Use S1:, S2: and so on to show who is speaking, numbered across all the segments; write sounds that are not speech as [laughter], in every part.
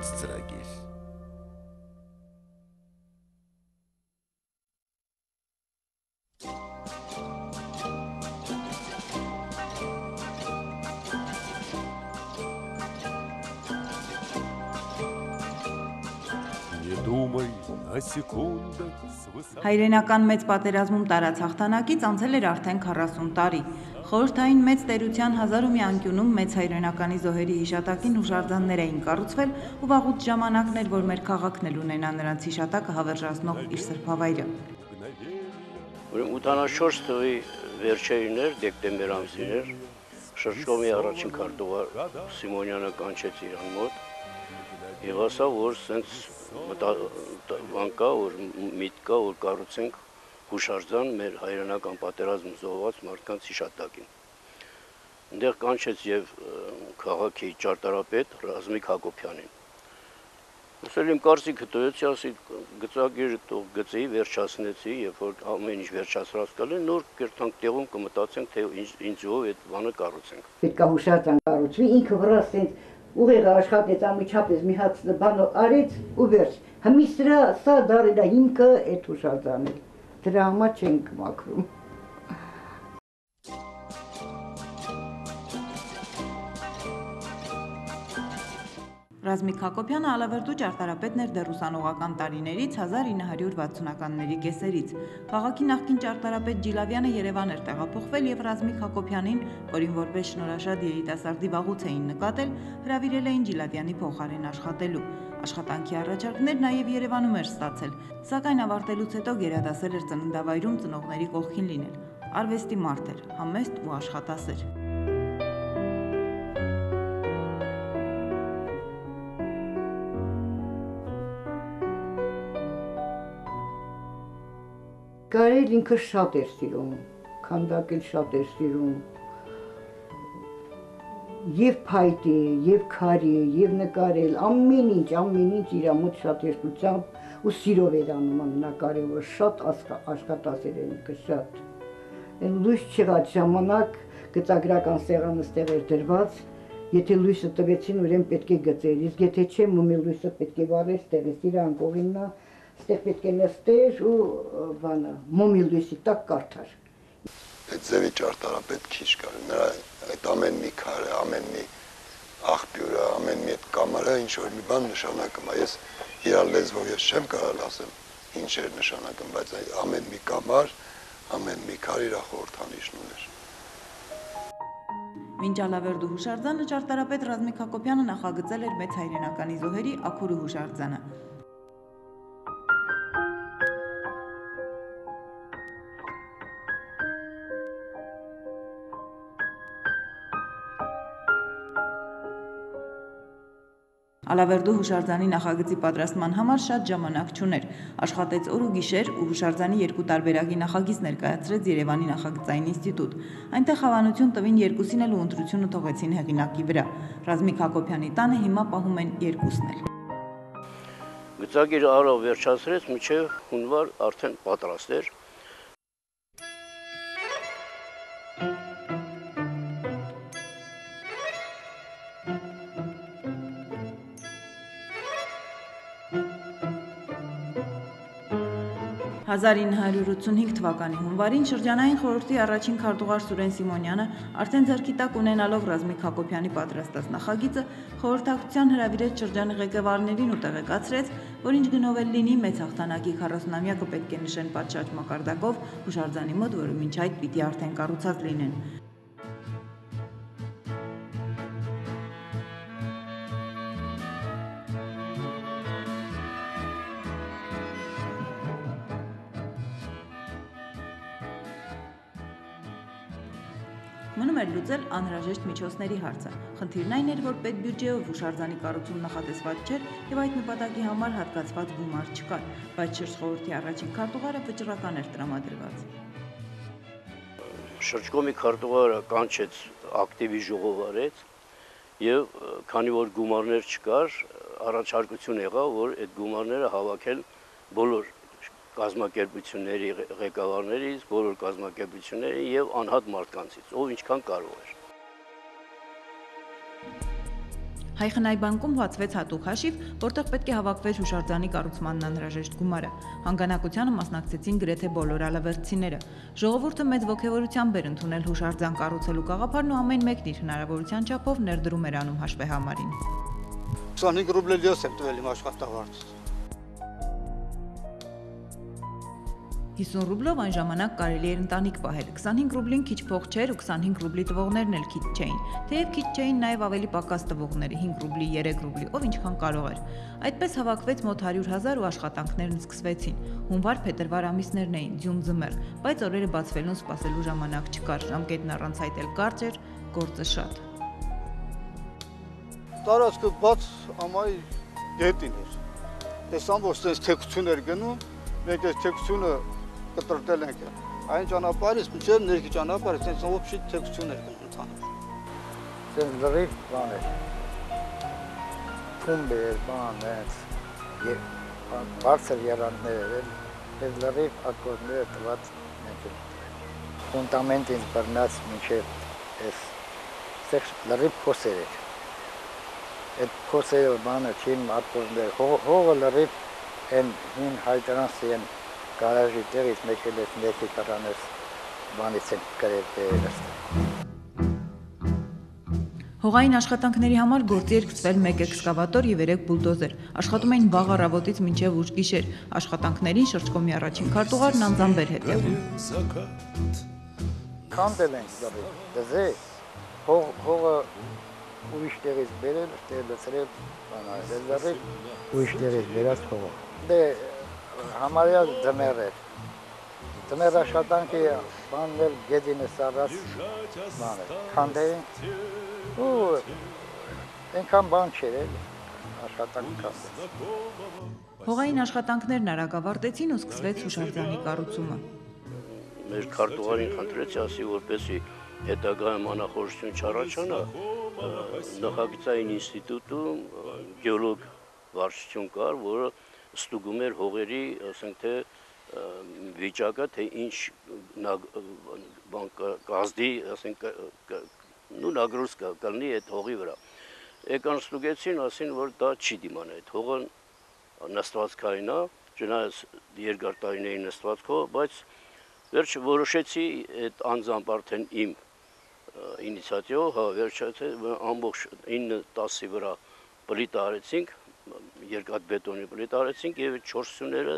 S1: հայկական բղինց
S2: Հայրենական մեծ պատերազմում տարած հաղթանակից անցել էր արդեն 40 տարի։ Խորհրդային մեծ տերության հազար ու մի անկյունում մեծ հայրենականի զոհերի հիշատակին հուշարձաններ էին կառուցվել ու վաղուց ժամանակն էր, որ մեր քաղաքն էլ ունենա նրանց հիշատակը հավերժացնող իր սրբավայրը։
S3: Ուրեմն 84 թվականի վերջերին էր, դեկտեմբեր ամսին էր, շրջկոմի առաջին քարտուղար Սիմոնյանը կանչեց իրան մոտ եւ ասա, որ սենց բան կա, որ միտ կա, որ կառուցենք հուշարձան մեր հայրենական պատերազմ զոհված մարդկանց հիշատակին։ Այնտեղ կանչեց եւ քաղաքի ճարտարապետ Ռազմիկ Հակոբյանին։ Ասել իմ կարծիքը տվեցի, ասի գծագիրը տող գծեի վերջացնեցի, երբ որ ամեն ինչ վերջացրած կլինի, նոր կերտանք տեղում կմտածենք, թե ինչ ինչով այդ բանը կառուցենք։
S4: Պետք է հուշարձան կառուցվի, ինքը վրա սենց ուղեղը աշխատեց ամիջապես մի հատ բանո արեց ու վերջ։ Հիմի սրա սա դարել է հիմքը այդ հուշարձանը։ Դրա համար չենք մաքրում։
S2: Ռազմիկ Հակոբյանը Ալավերդու ճարտարապետն էր դեռ ուսանողական տարիներից 1960-ականների կեսերից։ Քաղաքի նախկին ճարտարապետ Ջիլավյանը Երևան էր տեղափոխվել եւ Ռազմիկ Հակոբյանին, որին որպես շնորհաշատ երիտասարդի վաղուց էին նկատել, հրավիրել էին Ջիլավյանի փոխարեն աշխատելու։ Աշխատանքի առաջարկներ նաև Երևանում էր ստացել, սակայն ավարտելուց հետո գերադասել էր ծննդավայրում ծնողների կողքին լինել։ Արվեստի մարդ էր, համեստ ու աշխատասեր։
S4: Կարել ինքը շատ էր սիրում, քանդակել շատ էր սիրում։ Եվ փայտի, եւ քարի, եւ նկարել, ամեն ինչ, ամեն ինչ իր մոտ շատ երթությամբ ու սիրով էր անում ամենակարևորը, շատ աշխատասեր էր ինքը շատ։ Այն լույս չեղած ժամանակ գծագրական սեղանը ստեղ էր դրված, եթե լույսը տվեցին, ուրեմն պետք է գծեր, իսկ եթե չէ, մոմի լույսը պետք է վառես տեղից, իր անկողիննա ստեղ պետք է նստեր ու բանը մոմի լույսի տակ կարդար։
S5: Այդ ձևի ճարտարապետ քիչ կար։ Նրա այդ ամեն մի քարը, ամեն մի աղբյուրը, ամեն մի այդ կամարը ինչ որ մի բան նշանակում է։ Ես իր լեզվով ես չեմ կարող ասել ինչ էր նշանակում, բայց ամեն մի կամար, ամեն մի քար իր խորհրդանիշն ուներ։
S2: Մինչ Ալավերդու հուշարձանը ճարտարապետ Ռազմիկ Հակոբյանը նախագծել էր մեծ հայրենականի զոհերի ակուրու հուշարձանը։ Ալավերդու հուշարձանի նախագծի պատրաստման համար շատ ժամանակ չուներ։ Աշխատեց օր ու գիշեր ու հուշարձանի երկու տարբերակի նախագիծ ներկայացրեց Երևանի նախագծային ինստիտուտ։ Այնտեղ հավանություն տվին երկուսին էլ ու ընտրությունը թողեցին հեղինակի վրա։ Ռազմիկ Հակոբյանի տանը հիմա պահում են երկուսն էլ։
S3: Գծագիրը արավ վերջացրեց, միջև հունվար արդեն պատրաստ էր
S2: «1985 թվականի հունվարին շրջանային խորհրդի առաջին քարտուղար Սուրեն Սիմոնյանը արդեն ձեռքի տակ ունենալով Ռազմիկ Հակոբյանի պատրաստած նախագիծը խորհրդակցության հրավիրեց շրջանի ղեկավարներին ու տեղեկացրեց, որ ինչ գնով էլ լինի մեծ հաղթանակի 40-ամյակը պետք է նշեն պատշաճ մակարդակով հուշարձանի մոտ, որը մինչ այդ պիտի արդեն կառուցած լինեն։ անհրաժեշտ միջոցների հարցը։ Խնդիրն այն էր, որ պետբյուջեով հուշարձանի կառուցում նախատեսված չէր եւ այդ նպատակի համար հատկացված գումար չկար, բայց շրջխորհրդի առաջին քարտուղարը վճռական էր տրամադրված։
S3: Շրջկոմի քարտուղարը կանչեց ակտիվի ժողով արեց եւ քանի որ գումարներ չկար, առաջարկություն եղավ, որ այդ գումարները հավաքել բոլոր կազմակերպությունների ղեկավարներից, բոլոր կազմակերպությունների եւ անհատ մարդկանցից, ով ինչքան կարող էր։
S2: Հայխնայ բանկում բացվեց հատուկ հաշիվ, որտեղ պետք է հավաքվեր հուշարձանի կառուցմանն անհրաժեշտ գումարը։ Հանգանակությանը մասնակցեցին գրեթե բոլոր ալավերցիները։ Ժողովուրդը մեծ ողջավորությամբ էր ընդունել հուշարձան կառուցելու գաղափարն ու ամեն մեկն իր հնարավորության չափով ներդրում էր անում հաշվեհամարին։
S6: 25 ռուբլի լյոս եմ տվել իմ աշխատավարձից։
S2: 50 ռուբլով այն ժամանակ կարելի էր ընտանիք պահել։ 25 ռուբլին քիչ փող չէր ու 25 ռուբլի տվողներն էլ քիչ չէին։ Թեև քիչ չէին նաև ավելի պակաս տվողները՝ 5 ռուբլի, 3 ռուբլի, ով ինչքան կարող էր։ Այդպես հավաքվեց մոտ 100.000 ու աշխատանքներն սկսվեցին։ Հունվար փետրվար ամիսներն էին, ձյուն ձմեռ, բայց օրերը բացվելուն սպասելու ժամանակ չկար, ժամկետն առանց այդ էլ կարճ էր, գործը շատ։
S6: Տարածքը բաց ամայի գետին էր։ Տեսան, որ ստենց թեկություն էր գնում, մենք այս թեկությունը կտրտել ենք։ Այն ճանապարհից մինչև ներքի ճանապարհը ցենց ոբշի թեկություն էր ընդհանուր։
S7: Ցենց լրիվ բան էր։ Թումբ էր, բան էր։ Եվ բարձր երաններ էր, եւ լրիվ ակորդները տված մենք էլ։ Ֆունդամենտին բռնած մինչև այս սեքս լրիվ փոսեր էր։ Այդ փոսերը բանը չին ակորդներ, հողը լրիվ են հին հայտրանսի են գարաժի տեղից մեկել ես ներքի կրանես բանից են գրել տեղերս։
S2: Հողային աշխատանքների համար գործի էր գցվել 1 էքսկավատոր եւ 3 բուլդոզեր։ Աշխատում էին վաղ առավոտից մինչև ուշ գիշեր։ Աշխատանքներին շրջկոմի առաջին քարտուղարն անձամբ էր հետևում։
S7: Քանդել են դեպի դզե հող հողը ուրիշ տեղից բերել, տեղ լցրել, բանալ, դեպի ուրիշ տեղից բերած հողը։ Դե համարյա ձմեռ էր։ Ձմեռ աշխատանքի բանն էր գեդինը սարած բան էր։ Քանդեին ու այնքան բան չէր էլ աշխատանք քանդել։
S2: Հողային աշխատանքներն արագավարտեցին ու սկսվեց հուշարձանի կառուցումը։
S3: Մեր քարտուղարին խնդրեցի ասի, որպեսի հետագայում անախորժություն չառաջանա, նախագծային ինստիտուտում գեոլոգ վարչություն կար, որը ստուգում էր հողերի, ասենք թե վիճակը, թե ինչ բան կազդի, ասենք նու նագրուս կլինի այդ հողի վրա։ Եկան ստուգեցին, ասին, որ դա չի դիմանա այդ հողը նստվածքային է, չնայած երկար տարիների նստվածքով, բայց վերջ որոշեցի այդ անձամբ արդեն իմ ինիցիատիվով, հա, վերջացե ամբողջ 9-10-ի վրա պլիտ արեցինք, երկաթ բետոնի պլիտ արեցինք եւ 4 սյուները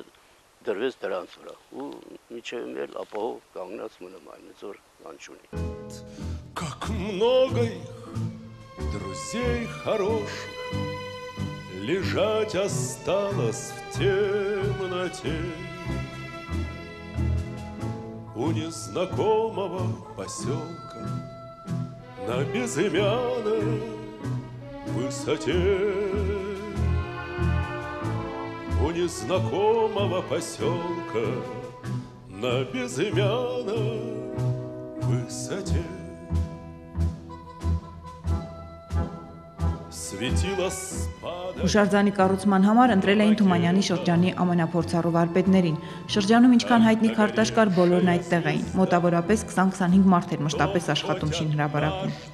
S3: դրվեց դրանց վրա ու միջև մեր ապահով կանգնած մնում այն ձոր բան չունի
S8: Как много их, друзей хороших, Лежать осталось в темноте У незнакомого поселка На безымянной высоте у незнакомого поселка на безымянной высоте. Светило спада...
S2: Հուշարձանի կառուցման համար ընտրել էին Թումանյանի շրջանի ամենափորձառու վարպետներին։ Շրջանում ինչքան հայտնի քարտաշ կար, բոլորն այդտեղ էին։ Մոտավորապես 20-25 մարդ էր մշտապես աշխատում շին հրապարակում։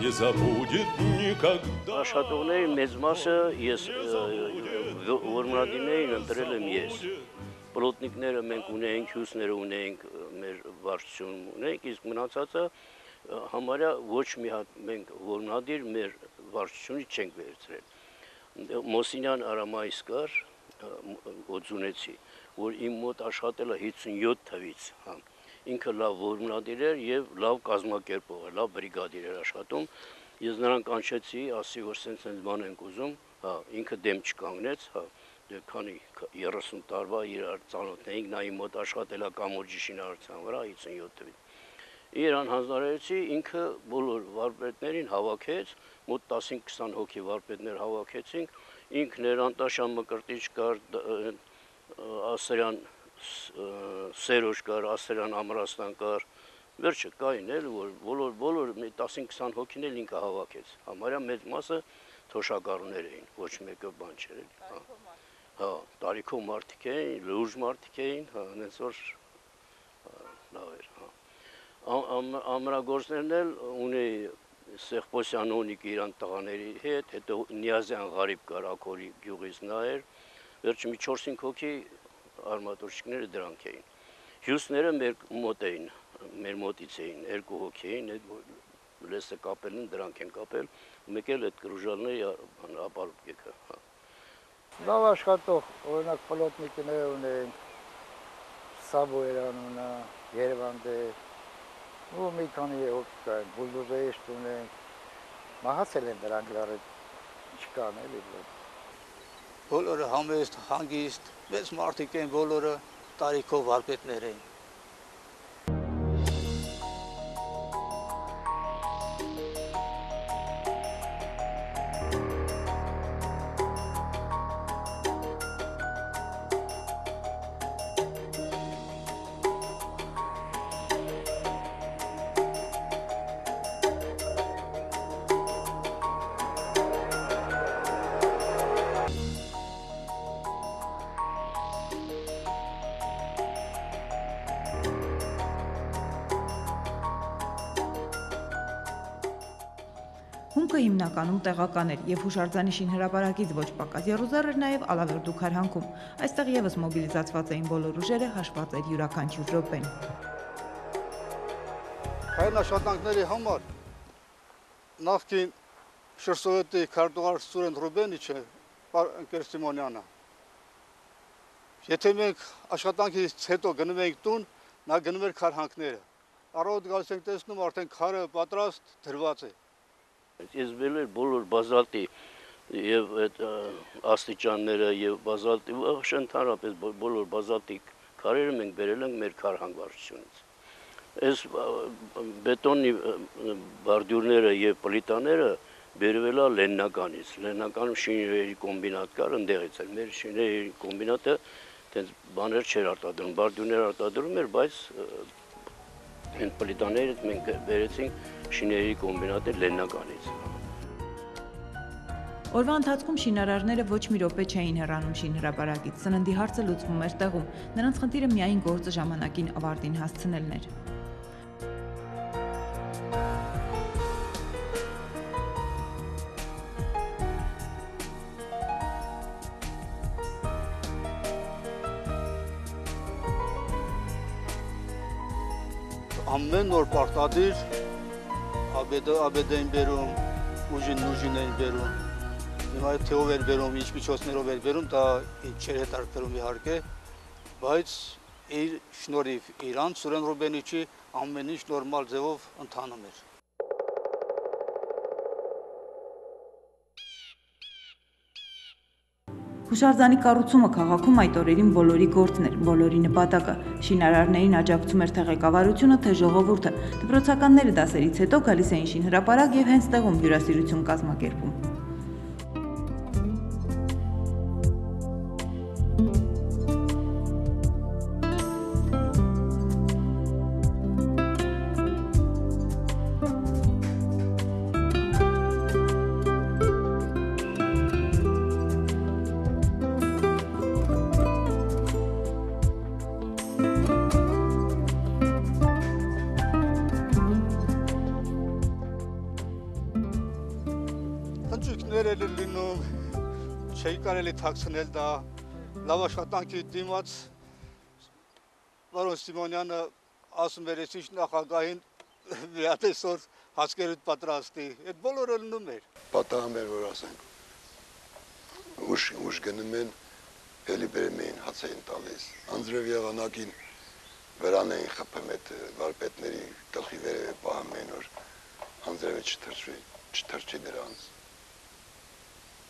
S8: не забудет никогда
S3: Աշխատողների մեծ մասը ես որմնադիներին ընտրել եմ ես։ Պլոտնիկները մենք ունեինք, հյուսները ունեինք, մեր վարչություն ունեինք, իսկ մնացածը համարյա ոչ մի հատ մենք որմնադիր մեր վարչությունից չենք վերցրել։ Մոսինյան Արամայիս կար, օձունեցի, որ իմ մոտ աշխատել է 57 թվից, հա ինքը լավ որմնադիր էր եւ լավ կազմակերպող էր, լավ բրիգադիր էր աշխատում։ Ես նրան կանչեցի, ասի որ սենց սենց բան ենք ուզում, հա, ինքը դեմ չկանգնեց, հա, դե քանի 30 տարվա իրար ծանոթ էինք, նա իմ մոտ աշխատել է կամորջի շինարարության վրա 57 թվին։ Իրան հանձնարարեցի, ինքը բոլոր վարպետներին հավաքեց, մոտ 15-20 հոգի վարպետներ հավաքեցինք, ինքն էր Անտաշյան Մկրտիչ կար, Ասրյան Սերոջ կար, Ասերյան Ամրաստան կար, վերջը կային էլ, որ բոլոր բոլոր 15-20 հոգին էլ ինքը հավաքեց։ Համարյա մեծ մասը թոշակառուներ էին, ոչ մեկը բան չէր էլ։ Հա, հա տարիքով մարդիկ էին, լուրջ մարդիկ էին, հա, այնպես որ լավ էր, հա։ ամ- ամ- ամրագործներն էլ ունի Սեղպոսյան ունիկ իրան տղաների հետ, հետո Նիազյան Ղարիբ կար Ակորի գյուղից նա էր, վերջը մի 4-5 հոգի արմատուրչիկները դրանք էին։ Հյուսները մեր մոտ էին, մեր մոտից էին, երկու հոգի էին, այդ լեսը կապելն դրանք են կապել, մեկ էլ այդ կրուժալների ապարուկեկը։ հա։
S7: Լավ աշխատող, օրինակ պլոտնիկներ ունենք, Սաբոյրան ունա, Երևանդե, ու մի քանի հոգի կային, բուլդոզերիստ ունենք, մահացել են դրանք լարը չկան էլի որ
S6: Բոլորը համեստ, հանգիստ, մեծ մարդիկ են բոլորը տարիքով վարպետներ են։
S2: հիմնականում տեղական էր եւ հուշարձանի շինհրապարակից ոչ պակաս Եռուզար էր նաեւ Ալավերդու քարհանքում։ Այստեղ եւս մոբիլիզացված էին բոլոր ուժերը, հաշված էր յուրաքանչյուր րոպեն։
S6: Հայն աշխատանքների համար նախկին Շրսովետի քարտուղար Սուրեն Ռուբենիչը, ընկեր Սիմոնյանը։ Եթե մենք աշխատանքից հետո գնում ենք տուն, նա գնում էր քարհանքները։ Առավոտ գալիս ենք տեսնում արդեն քարը պատրաստ դրված է։
S3: Ես վել էր բոլոր բազալտի եւ այդ աստիճանները եւ բազալտի ընդհանրապես բո- բոլոր բազալտի քարերը մենք բերել ենք մեր քարհանգվարությունից։ Այս բետոնի բարդյուրները եւ պլիտաները բերվել է Լեննականից։ Լեննականում շիների կոմբինատ կար, ընդեղից էր։ Մեր շիների կոմբինատը տենց բաներ չէր արտադրում, բարդյուրներ արտադրում էր, բայց այն պլիտաները մենք բերեցինք շիների կոմբինատը Լեննականից։
S2: Օրվա ընթացքում շինարարները ոչ մի րոպե չէին հեռանում շինհրապարակից։ Սննդի հարցը լուծվում էր տեղում։ Նրանց խնդիրը միայն գործը ժամանակին ավարտին հասցնելն էր։
S6: Ամեն օր պարտադիր աբեդը աբեդեն բերում, ուժին ուժին են բերում։ Հիմա թե ով էր բերում, ինչ միջոցներով էր բերում, դա ինչ չէր հետարկվում իհարկե, բայց իր շնորհիվ Իրան Սուրեն Ռուբենիչի ամեն ինչ նորմալ ձևով ընթանում էր։
S2: Հուշարձանի կառուցումը քաղաքում այդ օրերին բոլորի գործն էր, բոլորի նպատակը։ Շինարարներին աջակցում էր թե ղեկավարությունը, թե ժողովուրդը։ Դպրոցականները դասերից հետո գալիս էին շինհրապարակ եւ հենց տեղում հյուրասիրություն կազմակերպում։
S6: չի կարելի թաքցնել դա լավ աշխատանքի դիմաց Պարոն Սիմոնյանը ասում էր, ինչ նախագահին [laughs] այսօր հացկերուտ պատրաստի։ Այդ բոլորը լինում էր։
S5: Պատահում էր, որ ասենք ուշ ուշ գնում են, էլի բերում էին հաց էին տալիս։ Անձրև եղանակին վրան էին խփում այդ վարպետների գլխի վերևը պահում էին, որ անձրևը չթրջվի, չթրջի նրանց։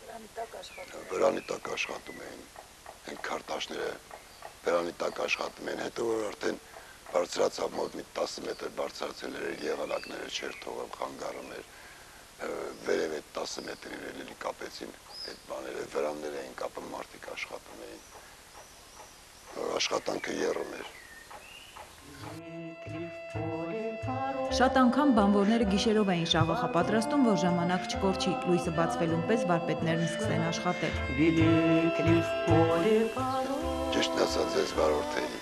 S5: Վրանի տակ աշխատում էին, այն քարտաշները վրանի տակ աշխատում էին, հետո որ արդեն բարձրացավ մոտ մի 10 մետր բարձրացել էր եղանակները չէր թողում խանգարում էր վերև այդ 10 մետրին էլի կապեցին այդ բաները վրաններ էին կապում մարդիկ աշխատում էին որ աշխատանքը երում էր
S2: Շատ անգամ բանվորները գիշերով էին շաղախը պատրաստում, որ ժամանակ չկորչի, լույսը բացվելուն պես վարպետներն սկսեն աշխատել։
S5: ճիշտ ասած ես վարորդ էի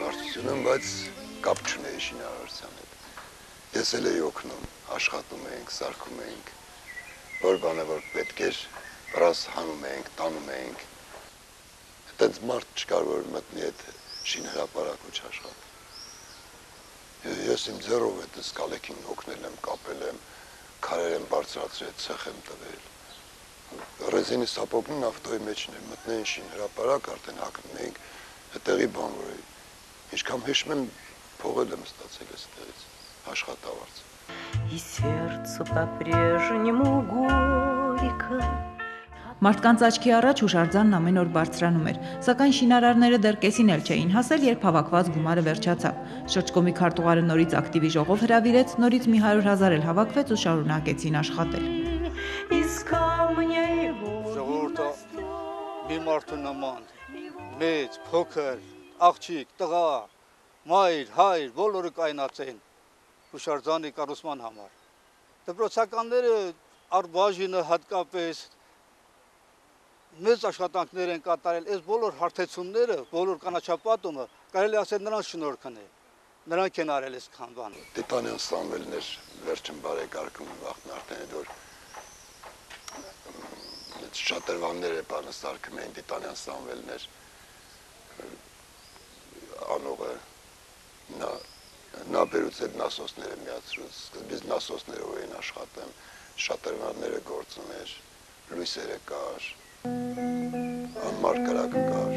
S5: վարչությունում բայց կապ չունեի շինարարության հետ։ Ես էլ էի օգնում, աշխատում էինք, սարքում էինք, որ բանը որ պետք էր, ռաս հանում էինք, տանում էինք։ Այդպես մարդ չկար, որ մտնի այդ շինհրապարակը չաշխատ Ես իմ ձեռով այդ սկալեքին օգնել եմ, կապել եմ, քարեր եմ բարձրացրել, ցեխ եմ տվել։ Ռեզինի սապոգն ավտոյի մեջն էր, մտնեին շինհրապարակ, արդեն հակնում էինք, այդտեղի բան որ էի։ Ինչքան հիշում եմ, փողել եմ ստացել այստեղից աշխատավարձ։
S9: И сердцу по-прежнему горько
S2: Մարդկանց աչքի առաջ հուշարձանն ամեն օր բարձրանում էր, սակայն շինարարները դեռ կեսին էլ չէին հասել, երբ հավաքված գումարը վերջացավ։ Շրջկոմի քարտուղարը նորից ակտիվի ժողով հրավիրեց, նորից մի 100 000 էլ հավաքվեց ու շարունակեցին աշխատել։
S6: Ժողովուրդը մի մարդու նման, մեծ, փոքր, աղջիկ, տղա, մայր, հայր, բոլորը կայնացեն հուշարձանի կառուցման համար։ Դպրոցականները արբաժինը հատկապես մեծ աշխատանքներ են կատարել, այս բոլոր հարթեցումները, բոլոր կանաչապատումը կարելի է ասել նրանց շնորհքն է։ Նրանք են արել այս քանվանը։
S5: Տիտանյան սամվելներ վերջին բարեկարգում վախն արդեն այդ որ այդ շատրվանները բանը սարքում էին տիտանյան սամվելներ անողը նա նա բերուց այդ նասոսները միացրուց սկզբից նասոսներով էին աշխատում շատրվանները գործում էր լույսերը կար անմարկարակը կար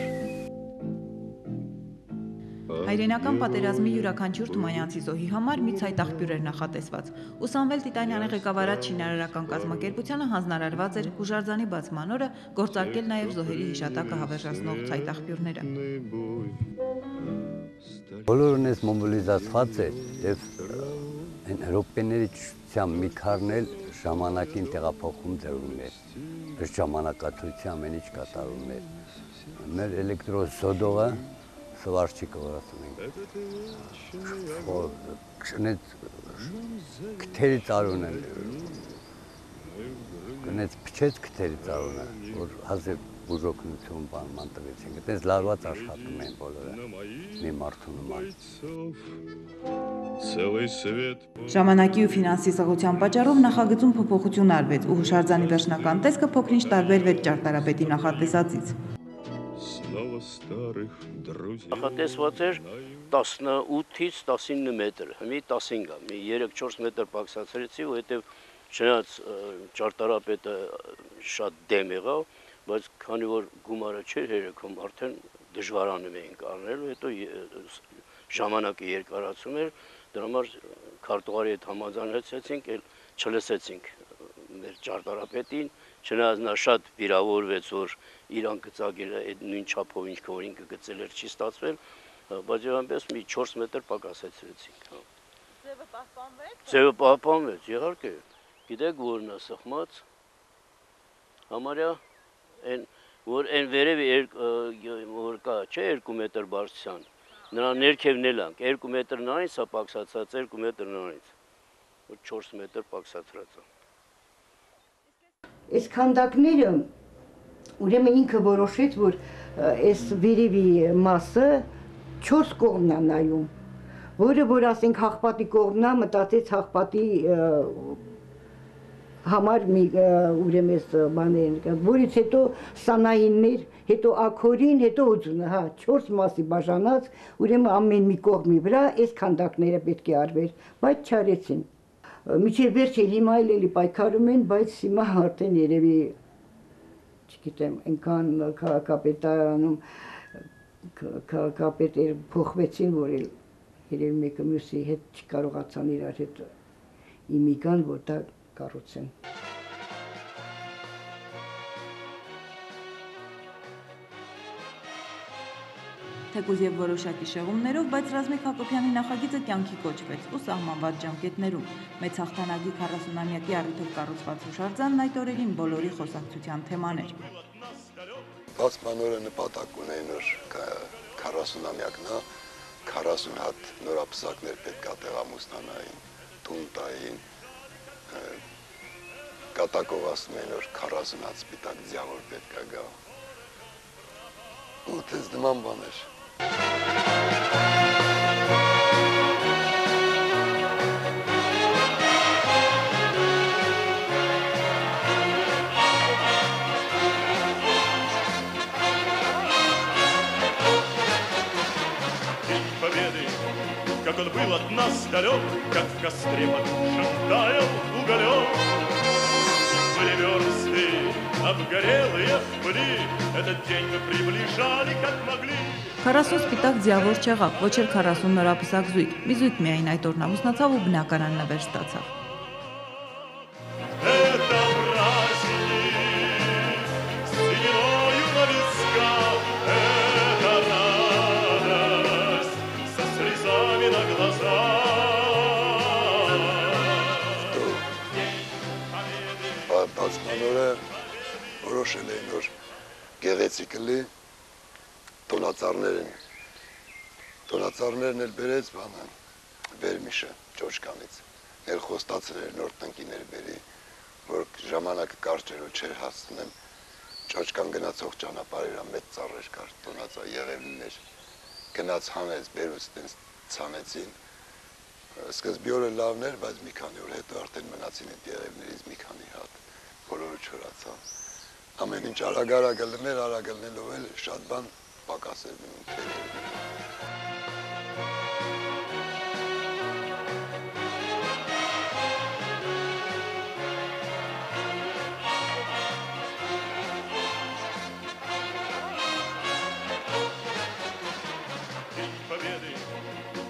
S2: Հայրենական պատերազմի յուրաքանչյուր թումանյանցի զոհի համար մի ցայտ աղբյուր էր նախատեսված։ Ուսանվել Տիտանյանի ղեկավարած շինարարական կազմակերպությանը հանձնարարված էր հուշարձանի բացման օրը գործարկել նաև զոհերի հիշատակը հավերժացնող ցայտ աղբյուրները։
S10: Բոլորն էս մոբիլիզացված է եւ այն ռոպեների ճշտությամբ մի քարն էլ ժամանակին տեղափոխում ձեռում է։ Այս ժամանակացույցի ամեն ինչ կատարում է։ Մեր էլեկտրոսոդողը սվարչիկը որ ասում ենք։ քնեց քթերի ծարուն են։ Քնեց փչեց քթերի ծարունը, որ հազիվ բուժօգնություն բանման տվեցինք։ Այդպես լարված աշխատում են բոլորը մի մարդու նման։
S2: Ժամանակի ու ֆինանսի սղության պատճառով նախագծում փոփոխություն արվեց ու հուշարձանի վերջնական տեսքը փոքրինչ տարբերվեց ճարտարապետի նախատեսածից։
S3: Նախատեսված էր 18-ից 19 մետր, մի 15-ը, մի 3-4 մետր պակսացրեցի, ու հետև չնայած ճարտարապետը շատ դեմ եղավ, բայց քանի որ գումարը չէր երեքում, արդեն դժվարանում էինք առնել, հետո ժամանակը երկարացում էր, դրա համար քարտուղարի հետ համաձայնեցեցինք, էլ չլսեցինք մեր ճարտարապետին, չնայած նա շատ վիրավորվեց, որ իրան գծագերը այդ նույն չափով ինչ որ ինքը գծել էր չի ստացվել, բայց այնպես մի 4 մետր պակասեցրեցինք, հա։ Ձևը պահպանվեց։ Ձևը պահպանվեց, իհարկե։ Գիտեք որն է սխմած։ Համարյա այն որ այն վերևի որ կա, չէ 2 մետր բարձրության։ Նրա ներքևն էլ անք 2 մետր նրանից է պակսացած, 2 մետր նրանից։ Որ 4 մետր պակսացրած է։
S4: Այս քանդակները ուրեմն ինքը որոշեց, որ այս վերևի մասը 4 կողմն է նայում, որը որ ասենք հաղպատի կողմն է, մտածեց հաղպատի համար մի ուրեմն այս բաներն, կա, որից հետո սանայիններ, հետո ակորին, հետո ուձունը, հա, 4 մասի բաժանած, ուրեմն ամեն մի կողմի վրա այս քանդակները պետք է արվեր, բայց չարեցին։ Միջև վերջ էլ հիմա էլ էլի պայքարում են, բայց հիմա արդեն երևի չգիտեմ, այնքան քաղաքապետարանում քաղաքապետեր փոխվեցին, որ էլ երևի մեկը մյուսի հետ չկարողացան իրար հետ իմիգան, որ դա կառուցեն։
S2: Թեկուզ եւ որոշակի շեղումներով, բայց Ռազմիկ Հակոբյանի նախագիծը կյանքի կոչվեց ու սահմանված ժամկետներում։ Մեծ հաղթանակի 40-ամյակի առիթով կառուցված հուշարձանն այդ օրերին բոլորի խոսակցության թեման էր։
S5: Բացմանորը նպատակ ունեն որ 40-ամյակն է 40 հատ նորապսակներ պետք է տեղամուստանային, տուն տային, կատակով ասում են որ 40 հատ սպիտակ ձյավոր պետք է գա։ Ու դες նման բաներ։
S11: Как он был от нас далек, как в костре потушен таял уголек. Были версты, обгорелые в пыли, Этот день мы приближали, как могли.
S2: 40 սպիտակ ձիավոր չեղավ, ոչ էլ 40 նորապսակ զույգ։ Մի զույգ միայն այդ օրն ամուսնացավ ու բնակարան նվեր ստացավ։
S5: որոշել էին, որ գեղեցիկ լի տոնածառներն տոնածառներն էլ բերեց բանը վերմիշը ճոճկանից ել խոստացել էր նոր տնկիներ բերի որ ժամանակը կարճ էր ու չէր հասցնեմ ճոճկան գնացող ճանապարհը մեծ ծառեր կար տոնածա եղևնիներ գնաց հանեց բերուց տենց ցանեցին սկզբի օրը լավն էր բայց մի քանի օր հետո արդեն մնացին այդ եղևներից մի քանի հատ բոլորը չորացան ամեն ինչ արագ-արագ լներ, արագ լնելով էլ շատ բան պակասել մնում թերեր։
S11: День победы,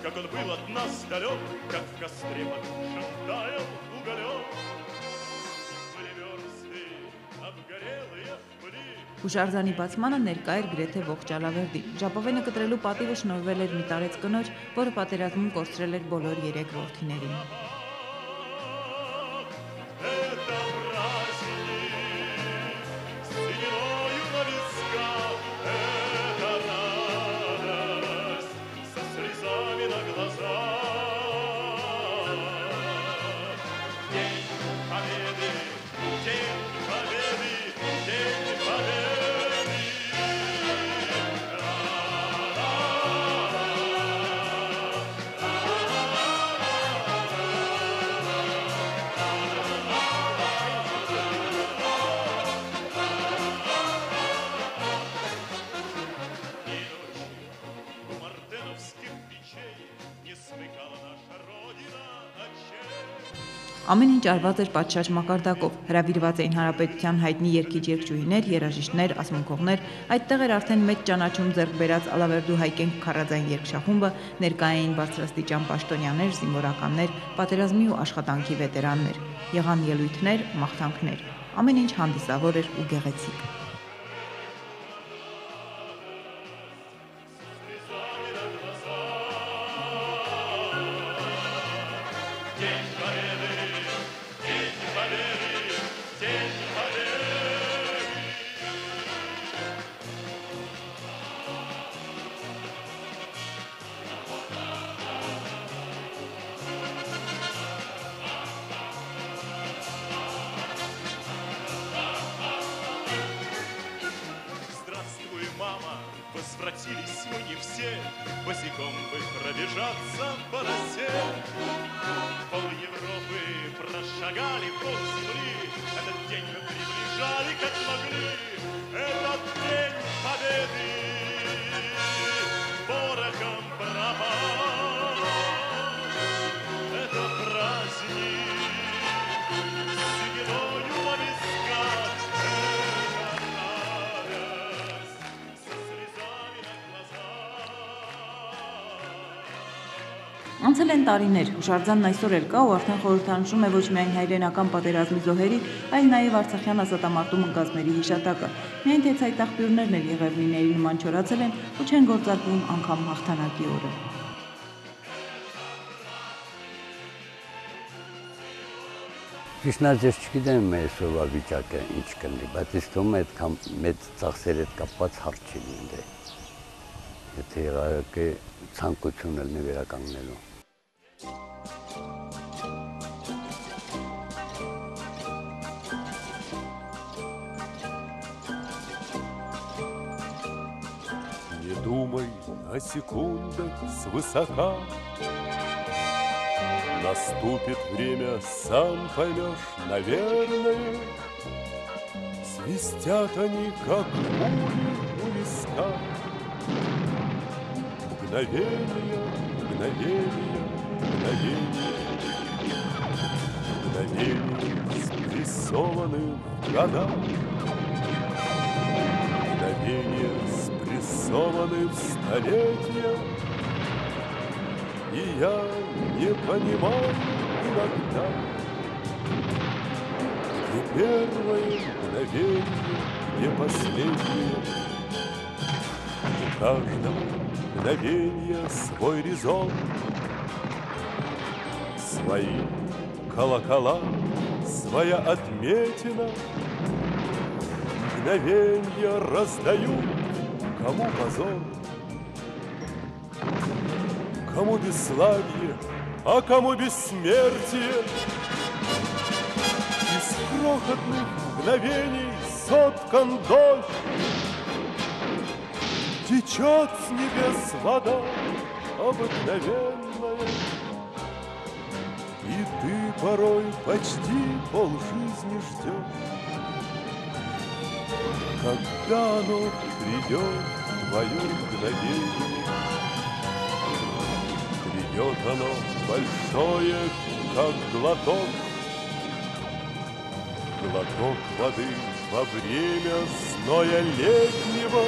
S11: как он был от нас далек, Как в костре потушен таял
S2: Հուշարձանի բացմանը ներկա էր գրեթե ողջ Ալավերդի։ Ժապավենը կտրելու պատիվը շնորհվել էր մի տարեց կնոջ, որը պատերազմում կորցրել էր բոլոր երեք որդիներին։ Ամեն ինչ արված էր պատշաճ մակարդակով։ Հրավիրված էին հանրապետության հայտնի երգիչ-երգչուհիներ, երաժիշտներ, ասմունքողներ։ Այդտեղ էր արդեն մեծ ճանաչում ձեռք բերած Ալավերդու հայկենք քարաձայն երգշախումբը, ներկա էին բարձրաստիճան պաշտոնյաներ, զինվորականներ, պատերազմի ու աշխատանքի վետերաններ։ Եղան ելույթներ, մաղթանքներ։ Ամեն ինչ հանդիսավոր էր ու գեղեցիկ։
S11: возвратились мы не все, Босиком бы пробежаться по росе. Пол Европы прошагали пол земли, Этот день мы приближали, как могли. Этот день победы
S2: Անցել են տարիներ, հուշարձանն այսօր էլ կա ու արդեն խորհրդանշում է ոչ միայն հայրենական պատերազմի զոհերի, այլ նաև Արցախյան ազատամարտում ընկածների հիշատակը։ Միայն թե ցայտ աղբյուրներն էլ եղևնիների նման չորացել են ու չեն գործարկվում անգամ հաղթանակի օրը։
S10: ասած ես չգիտեմ այսօրվա վիճակը ինչ կլինի, բայց ինձ թվում է այդքան մեծ ծախսեր հետ կապված հարց չի լինի Եթե իհարկե ցանկություն լինի վերականգնելու։
S12: думай о секундах свысока. Наступит время, сам поймешь, наверное. Свистят они, как пули у виска. мгновения, мгновения, мгновения, мгновения, спрессованных в года, спрессованные в столетия, и я не понимаю иногда, где первое мгновение, где последнее. У каждого мгновения свой резон, свои колокола, своя отметина. Мгновенья раздают, кому позор, кому бесславие, а кому бессмертие. Из крохотных мгновений соткан дождь, Течет с небес вода обыкновенная, И ты порой почти полжизни ждешь, Когда оно придет, твое мгновение. Придет оно большое, как глоток, Глоток воды во время зноя летнего.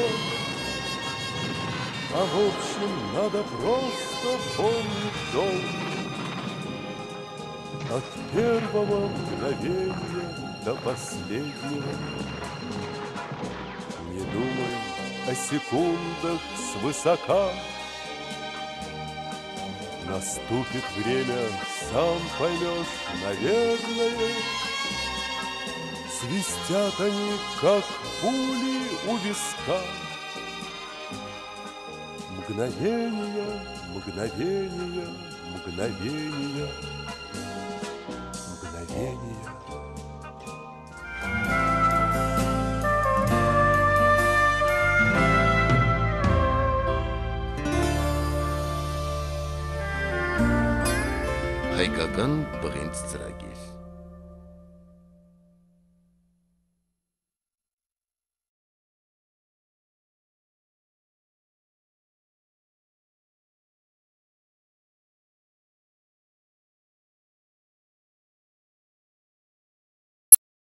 S12: А в общем, надо просто помнить долг. От первого мгновения до последнего. Секундах свысока. Наступит время, сам поймешь, наверное. Свистят они, как пули у виска. Мгновения, мгновения, мгновения, мгновения.
S1: Հայկական բղինց ծրագիր